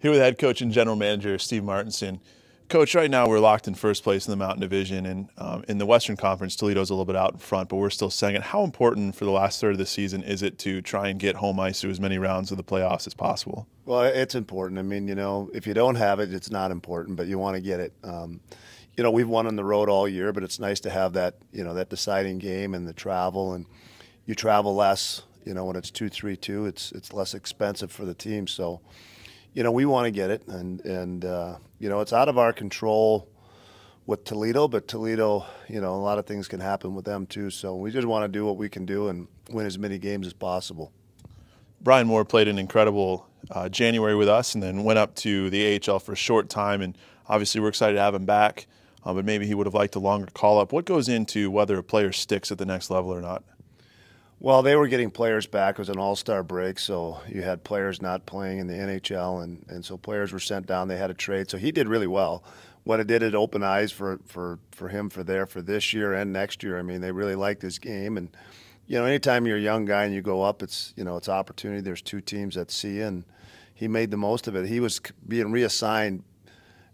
Here with head coach and general manager Steve Martinson. Coach, right now we're locked in first place in the Mountain Division, and um, in the Western Conference, Toledo's a little bit out in front, but we're still second. How important for the last third of the season is it to try and get home ice through as many rounds of the playoffs as possible? Well, it's important. I mean, you know, if you don't have it, it's not important, but you want to get it. Um, you know, we've won on the road all year, but it's nice to have that, you know, that deciding game and the travel, and you travel less. You know, when it's two, three, two, it's it's less expensive for the team. So you know, we want to get it, and and uh, you know, it's out of our control with Toledo, but Toledo, you know, a lot of things can happen with them too. So we just want to do what we can do and win as many games as possible. Brian Moore played an incredible uh, January with us, and then went up to the AHL for a short time. And obviously, we're excited to have him back. Uh, but maybe he would have liked a longer call up. What goes into whether a player sticks at the next level or not? Well, they were getting players back. It was an all-star break, so you had players not playing in the NHL, and, and so players were sent down. They had a trade, so he did really well. What it did, it opened eyes for, for, for him for there for this year and next year. I mean, they really liked his game, and you know, anytime you're a young guy and you go up, it's you know, it's opportunity. There's two teams that see you, and he made the most of it. He was being reassigned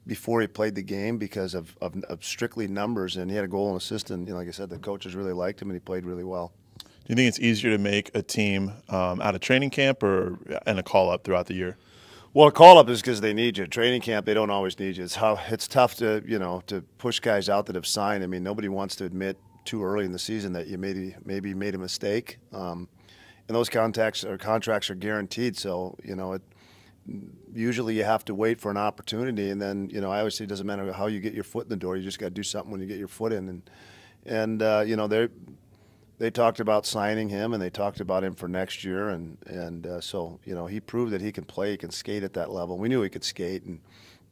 before he played the game because of, of, of strictly numbers, and he had a goal and assist. And you know, like I said, the coaches really liked him, and he played really well. Do you think it's easier to make a team um, out of training camp or in a call up throughout the year? Well, a call up is because they need you. Training camp, they don't always need you. It's how it's tough to you know to push guys out that have signed. I mean, nobody wants to admit too early in the season that you maybe maybe made a mistake. Um, and those contacts or contracts are guaranteed. So you know, it, usually you have to wait for an opportunity, and then you know, I always say it doesn't matter how you get your foot in the door. You just got to do something when you get your foot in, and and uh, you know, they're they talked about signing him and they talked about him for next year. And and uh, so you know he proved that he can play he can skate at that level. We knew he could skate and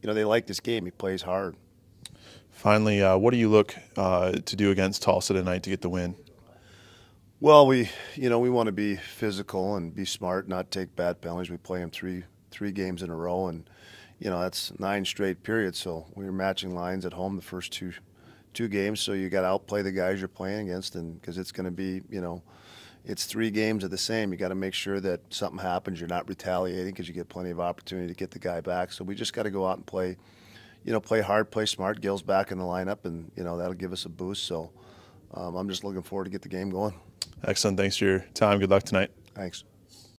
you know they like this game. He plays hard. Finally uh, what do you look uh, to do against Tulsa tonight to get the win? Well we you know we want to be physical and be smart not take bad penalties. We play them three three games in a row. And you know that's nine straight periods. So we were matching lines at home the first two two games, so you got to outplay the guys you're playing against, and because it's going to be, you know, it's three games of the same. You got to make sure that something happens, you're not retaliating because you get plenty of opportunity to get the guy back. So we just got to go out and play, you know, play hard, play smart. Gil's back in the lineup, and you know that'll give us a boost. So um, I'm just looking forward to get the game going. Excellent. Thanks for your time. Good luck tonight. Thanks.